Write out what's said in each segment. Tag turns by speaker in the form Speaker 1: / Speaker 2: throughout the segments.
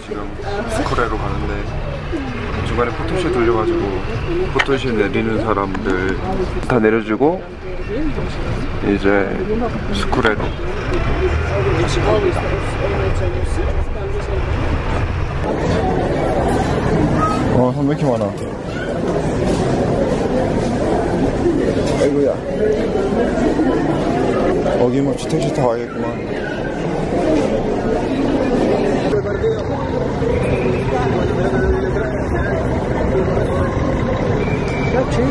Speaker 1: 지금 스코레로 가는데 중간에 포토쇼 돌려가지고 포토쇼 내리는 사람들 다 내려주고 이제 스쿠레로 다시 갑니다. 어, 사람 왜 이렇게 많아? 아이고야. 어김없이 택시 타고 와야겠구만. 네,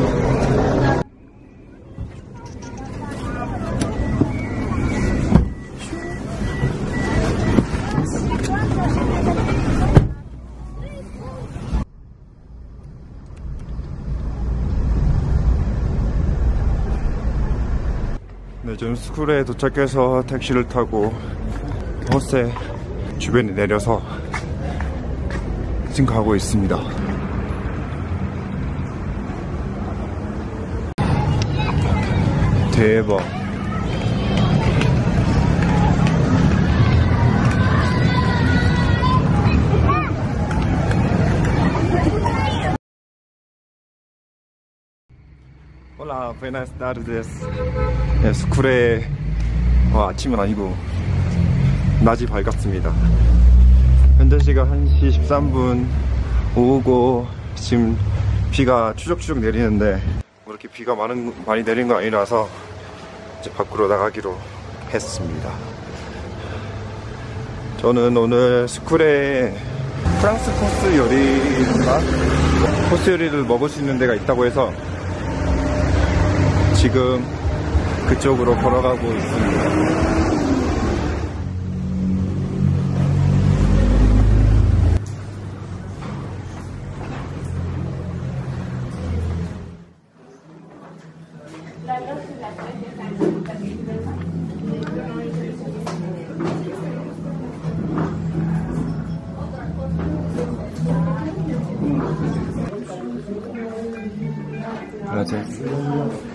Speaker 1: 저는 스쿨에 도착해서 택시를 타고 호세 주변에 내려서 지금 가고 있습니다. 대박. Hola, buenas tardes. 네, 스쿨에 어, 아침은 아니고 낮이 밝았습니다. 현재 시각 1시 13분 오후고 지금 비가 추적추적 내리는데 뭐 이렇게 비가 많은, 많이 내리는 건 아니라서 이제 밖으로 나가기로 했습니다. 저는 오늘 스쿨에 프랑스 코스 요리인가? 코스 요리를 먹을 수 있는 데가 있다고 해서 지금 그쪽으로 걸어가고 있습니다. Gracias.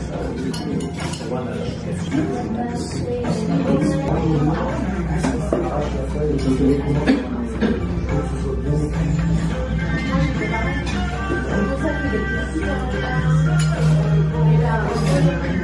Speaker 1: Thank you.